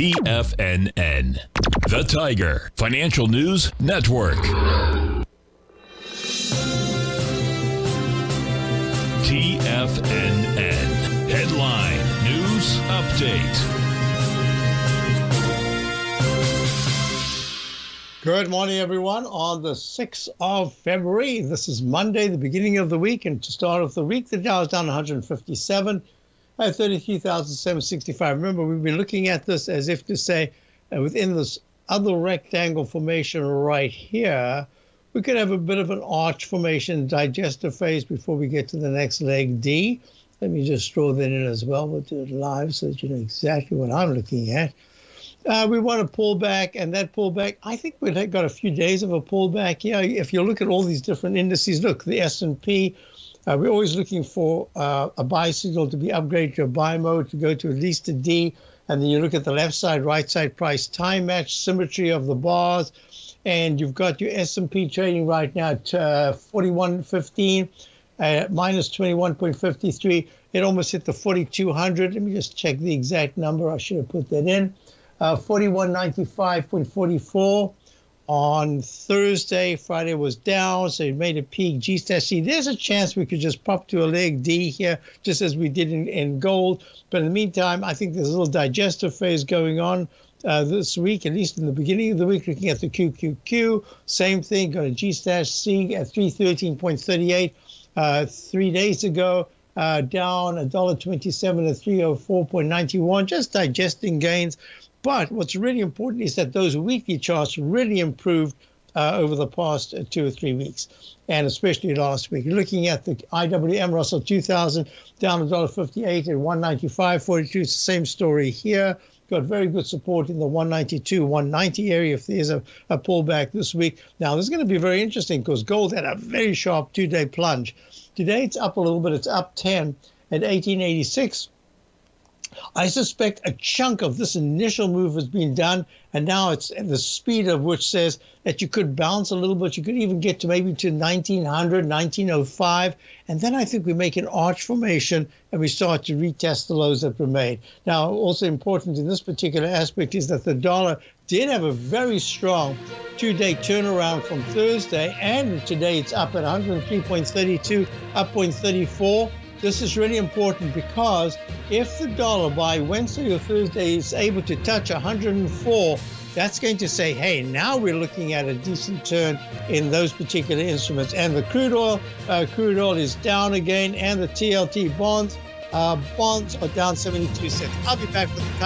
TFNN. The Tiger Financial News Network. TFNN. Headline News Update. Good morning, everyone. On the 6th of February, this is Monday, the beginning of the week. And to start off the week, the Dow is down 157 at 33,765. Remember, we've been looking at this as if to say, uh, within this other rectangle formation right here, we could have a bit of an arch formation, digestive phase before we get to the next leg D. Let me just draw that in as well. We'll do it live so that you know exactly what I'm looking at. Uh, we want to pull back, and that pullback, I think we've got a few days of a pullback. Yeah, if you look at all these different indices, look, the S&P, uh, we're always looking for uh, a buy signal to be upgraded to a buy mode to go to at least a D. And then you look at the left side, right side price, time match, symmetry of the bars, and you've got your S&P trading right now at uh, 41.15, uh, minus 21.53. It almost hit the 4,200. Let me just check the exact number. I should have put that in uh, 4195.44 on Thursday. Friday was down, so it made a peak. G C. There's a chance we could just pop to a leg D here, just as we did in, in gold. But in the meantime, I think there's a little digestive phase going on. Uh, this week, at least in the beginning of the week, looking at the QQQ, same thing, got a G stash C at 313.38 uh, three days ago uh, down $1.27 to 304.91, just digesting gains. But what's really important is that those weekly charts really improved uh, over the past uh, two or three weeks, and especially last week. Looking at the IWM Russell 2000 down $1.58 at 195.42, it's the same story here. Got very good support in the 192, 190 area if there's a, a pullback this week. Now, this is going to be very interesting because gold had a very sharp two day plunge. Today it's up a little bit, it's up 10 at 1886. I suspect a chunk of this initial move has been done, and now it's the speed of which says that you could bounce a little bit. You could even get to maybe to 1900, 1905, and then I think we make an arch formation and we start to retest the lows that were made. Now, also important in this particular aspect is that the dollar did have a very strong two-day turnaround from Thursday, and today it's up at 103.32, up 0.34. This is really important because if the dollar by Wednesday or Thursday is able to touch 104, that's going to say, hey, now we're looking at a decent turn in those particular instruments. And the crude oil, uh, crude oil is down again, and the TLT bonds, uh, bonds are down 72 cents. I'll be back with the